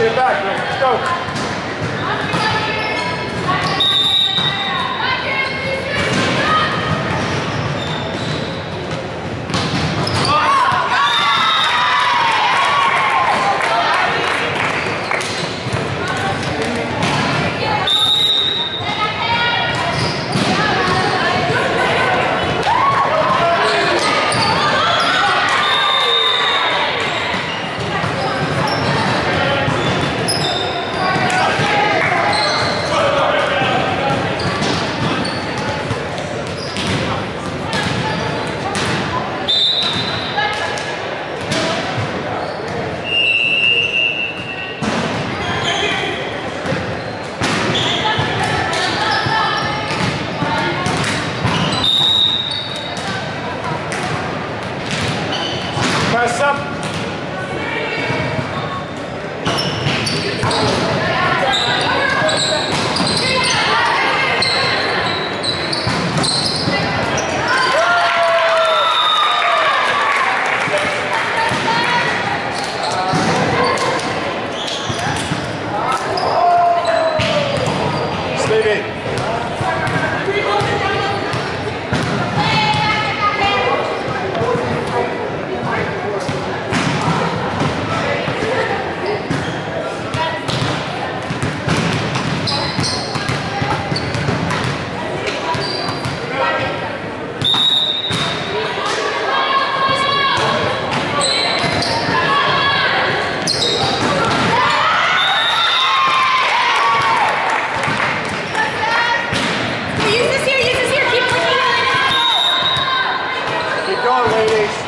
Your back, go. go, ladies.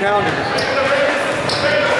pounders.